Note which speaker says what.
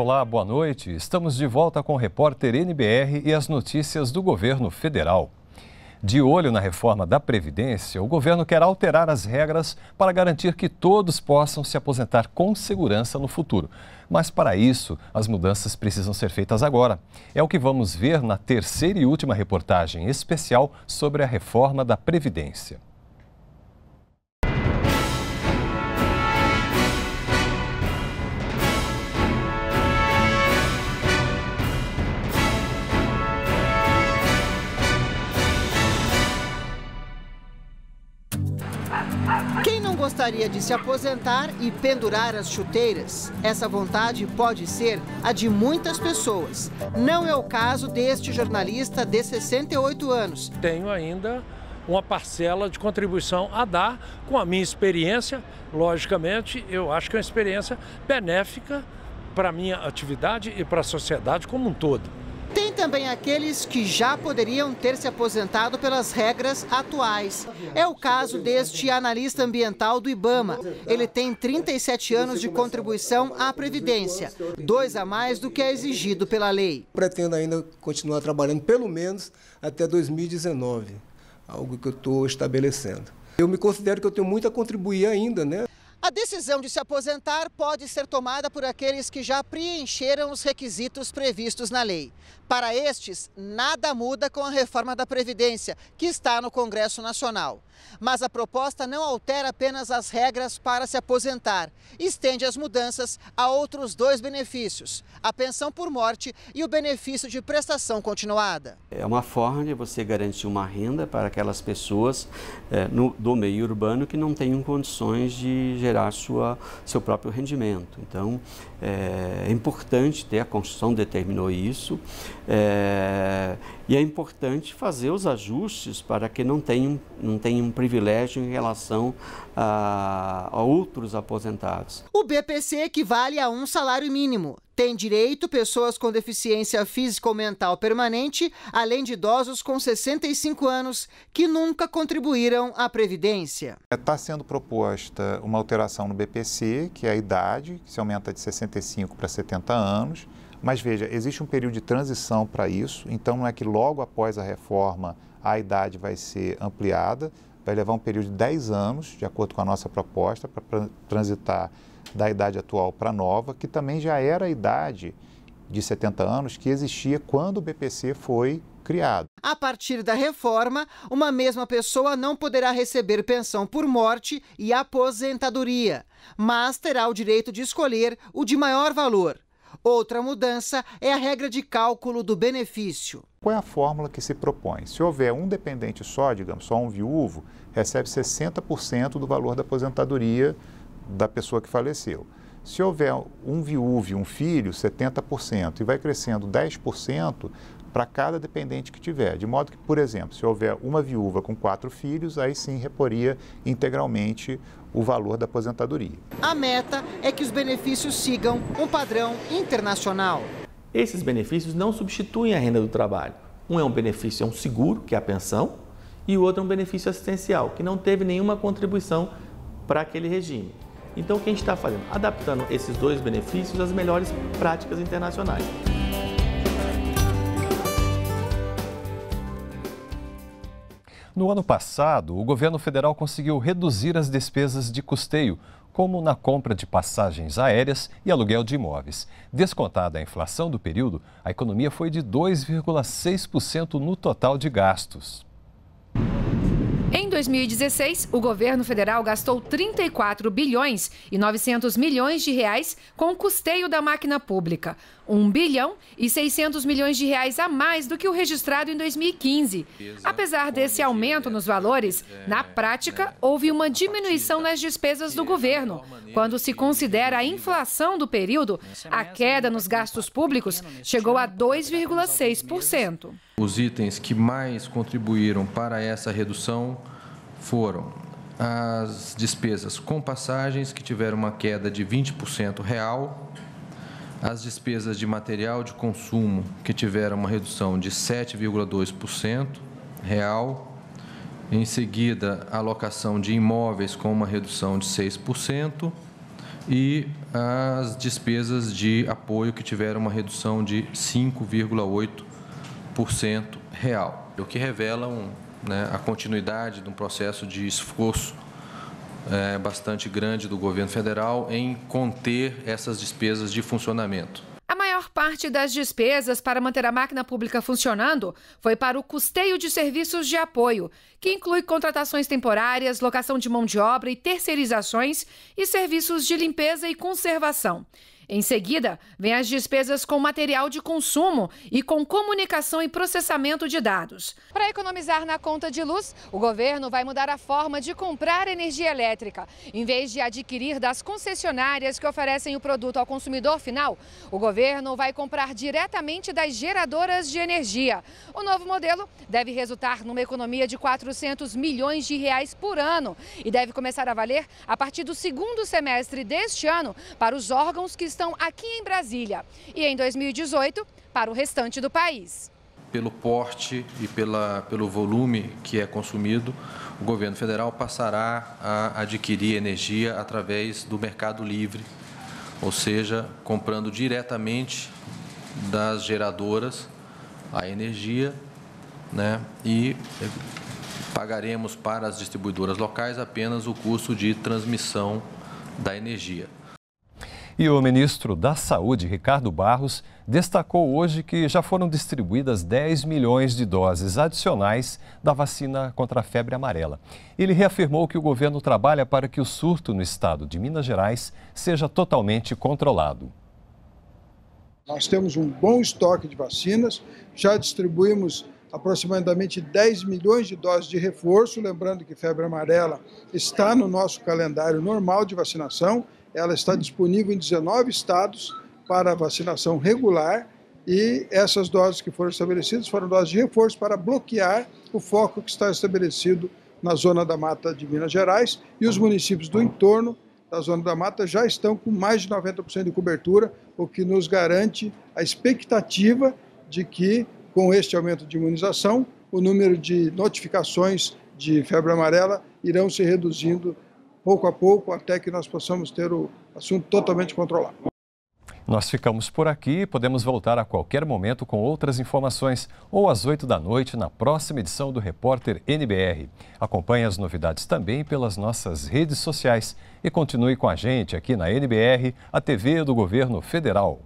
Speaker 1: Olá, boa noite. Estamos de volta com o repórter NBR e as notícias do governo federal. De olho na reforma da Previdência, o governo quer alterar as regras para garantir que todos possam se aposentar com segurança no futuro. Mas para isso, as mudanças precisam ser feitas agora. É o que vamos ver na terceira e última reportagem especial sobre a reforma da Previdência.
Speaker 2: Gostaria de se aposentar e pendurar as chuteiras. Essa vontade pode ser a de muitas pessoas. Não é o caso deste jornalista de 68 anos.
Speaker 3: Tenho ainda uma parcela de contribuição a dar com a minha experiência. Logicamente, eu acho que é uma experiência benéfica para a minha atividade e para a sociedade como um todo.
Speaker 2: Também aqueles que já poderiam ter se aposentado pelas regras atuais. É o caso deste analista ambiental do IBAMA. Ele tem 37 anos de contribuição à Previdência, dois a mais do que é exigido pela lei.
Speaker 4: Pretendo ainda continuar trabalhando pelo menos até 2019, algo que eu estou estabelecendo. Eu me considero que eu tenho muito a contribuir ainda, né?
Speaker 2: A decisão de se aposentar pode ser tomada por aqueles que já preencheram os requisitos previstos na lei. Para estes, nada muda com a reforma da Previdência, que está no Congresso Nacional. Mas a proposta não altera apenas as regras para se aposentar, estende as mudanças a outros dois benefícios: a pensão por morte e o benefício de prestação continuada.
Speaker 5: É uma forma de você garantir uma renda para aquelas pessoas é, no, do meio urbano que não tenham condições de gerar sua, seu próprio rendimento. Então, é, é importante ter, a Constituição determinou isso. É, e é importante fazer os ajustes para que não tenham, não tenham um privilégio em relação a, a outros aposentados.
Speaker 2: O BPC equivale a um salário mínimo. Tem direito pessoas com deficiência física ou mental permanente, além de idosos com 65 anos que nunca contribuíram à Previdência.
Speaker 6: Está sendo proposta uma alteração no BPC, que é a idade, que se aumenta de 65 para 70 anos. Mas veja, existe um período de transição para isso, então não é que logo após a reforma a idade vai ser ampliada, vai levar um período de 10 anos, de acordo com a nossa proposta, para transitar da idade atual para a nova, que também já era a idade de 70 anos que existia quando o BPC foi criado.
Speaker 2: A partir da reforma, uma mesma pessoa não poderá receber pensão por morte e aposentadoria, mas terá o direito de escolher o de maior valor. Outra mudança é a regra de cálculo do benefício.
Speaker 6: Qual é a fórmula que se propõe? Se houver um dependente só, digamos, só um viúvo, recebe 60% do valor da aposentadoria da pessoa que faleceu. Se houver um viúvo e um filho, 70%, e vai crescendo 10%, para cada dependente que tiver. De modo que, por exemplo, se houver uma viúva com quatro filhos, aí sim reporia integralmente o valor da aposentadoria.
Speaker 2: A meta é que os benefícios sigam um padrão internacional.
Speaker 7: Esses benefícios não substituem a renda do trabalho. Um é um benefício, é um seguro, que é a pensão, e o outro é um benefício assistencial, que não teve nenhuma contribuição para aquele regime. Então, o que a gente está fazendo? Adaptando esses dois benefícios às melhores práticas internacionais.
Speaker 1: No ano passado, o governo federal conseguiu reduzir as despesas de custeio, como na compra de passagens aéreas e aluguel de imóveis. Descontada a inflação do período, a economia foi de 2,6% no total de gastos.
Speaker 8: Em 2016, o governo federal gastou 34 bilhões e 900 milhões de reais com o custeio da máquina pública, 1 bilhão e 600 milhões de reais a mais do que o registrado em 2015. Apesar desse aumento nos valores, na prática houve uma diminuição nas despesas do governo. Quando se considera a inflação do período, a queda nos gastos públicos chegou a 2,6%.
Speaker 9: Os itens que mais contribuíram para essa redução foram as despesas com passagens, que tiveram uma queda de 20% real, as despesas de material de consumo, que tiveram uma redução de 7,2% real, em seguida, a alocação de imóveis com uma redução de 6%, e as despesas de apoio que tiveram uma redução de 5,8% real, o que revela um, né, a continuidade de um processo de esforço é, bastante grande do governo federal em conter essas despesas de funcionamento.
Speaker 8: A maior parte das despesas para manter a máquina pública funcionando foi para o custeio de serviços de apoio, que inclui contratações temporárias, locação de mão de obra e terceirizações e serviços de limpeza e conservação. Em seguida, vem as despesas com material de consumo e com comunicação e processamento de dados. Para economizar na conta de luz, o governo vai mudar a forma de comprar energia elétrica. Em vez de adquirir das concessionárias que oferecem o produto ao consumidor final, o governo vai comprar diretamente das geradoras de energia. O novo modelo deve resultar numa economia de 400 milhões de reais por ano e deve começar a valer a partir do segundo semestre deste ano para os órgãos que estão estão aqui em Brasília e em 2018 para o restante do país.
Speaker 9: Pelo porte e pela, pelo volume que é consumido, o governo federal passará a adquirir energia através do mercado livre, ou seja, comprando diretamente das geradoras a energia né, e pagaremos para as distribuidoras locais apenas o custo de transmissão da energia.
Speaker 1: E o ministro da Saúde, Ricardo Barros, destacou hoje que já foram distribuídas 10 milhões de doses adicionais da vacina contra a febre amarela. Ele reafirmou que o governo trabalha para que o surto no estado de Minas Gerais seja totalmente controlado.
Speaker 10: Nós temos um bom estoque de vacinas, já distribuímos aproximadamente 10 milhões de doses de reforço, lembrando que febre amarela está no nosso calendário normal de vacinação ela está disponível em 19 estados para vacinação regular e essas doses que foram estabelecidas foram doses de reforço para bloquear o foco que está estabelecido na zona da mata de Minas Gerais e os municípios do entorno da zona da mata já estão com mais de 90% de cobertura, o que nos garante a expectativa de que, com este aumento de imunização, o número de notificações de febre amarela irão se reduzindo pouco a pouco, até que nós possamos ter o assunto totalmente controlado.
Speaker 1: Nós ficamos por aqui e podemos voltar a qualquer momento com outras informações ou às 8 da noite na próxima edição do Repórter NBR. Acompanhe as novidades também pelas nossas redes sociais e continue com a gente aqui na NBR, a TV do Governo Federal.